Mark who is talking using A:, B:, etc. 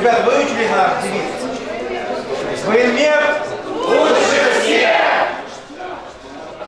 A: Ребята, выучили на девиз? Военмер